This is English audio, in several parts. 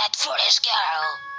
that foolish girl?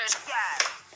Are,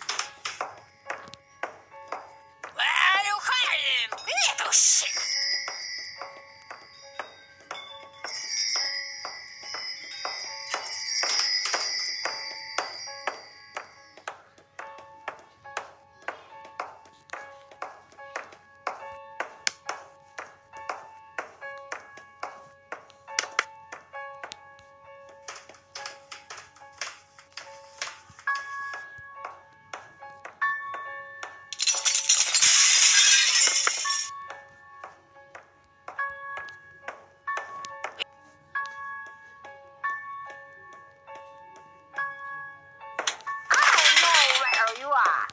啊。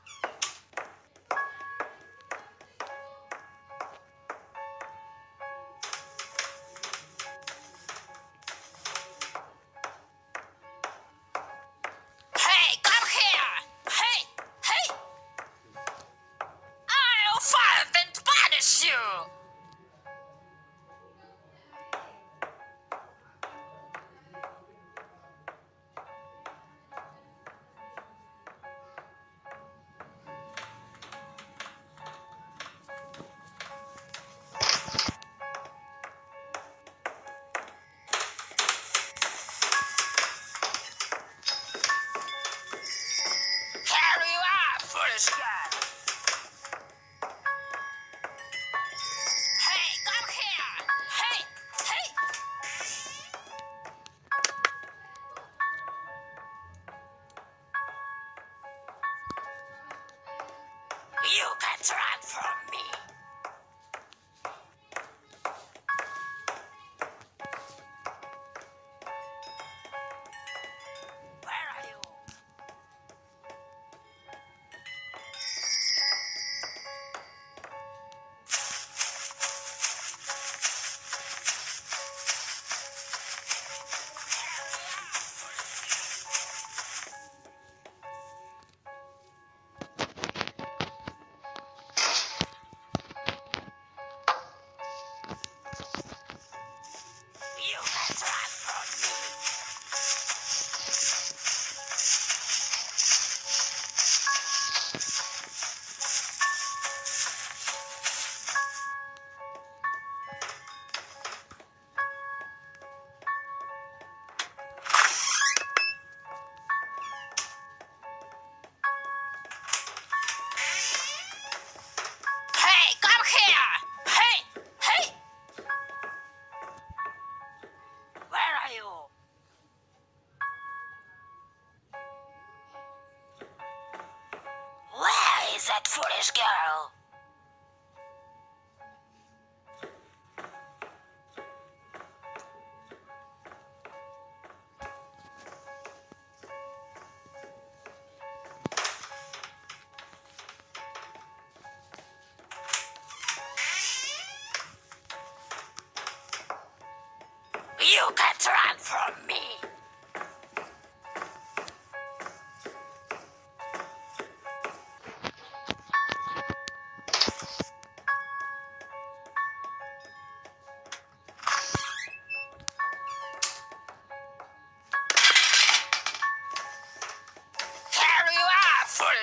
for this girl.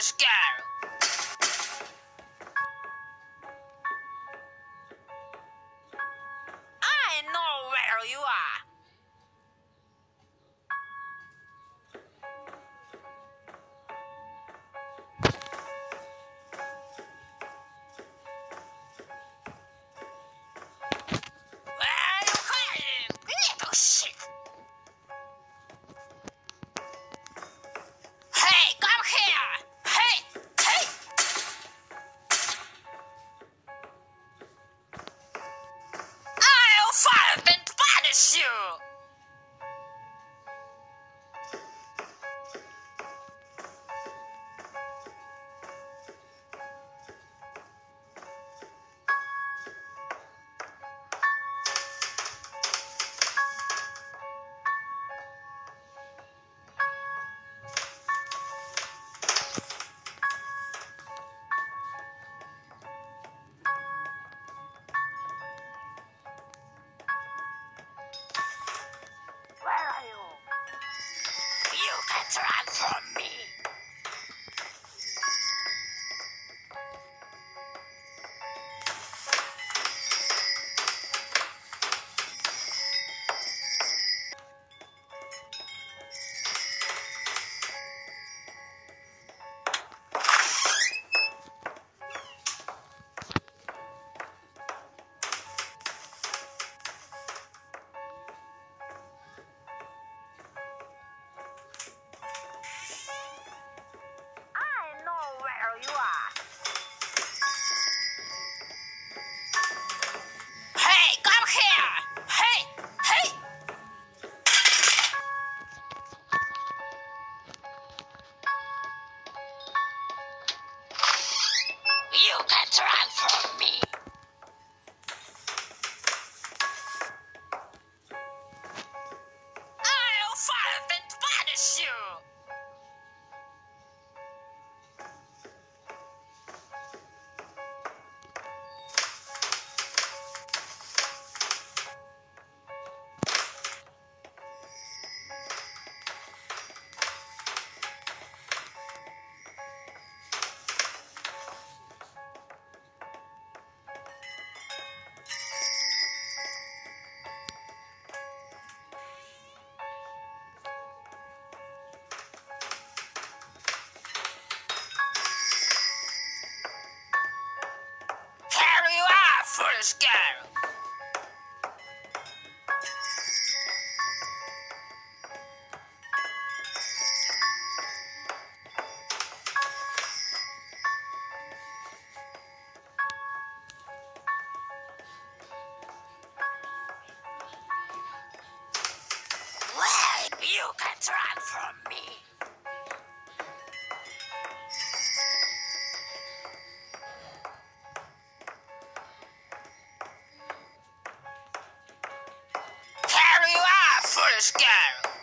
Scarrow. Are, Scarrow.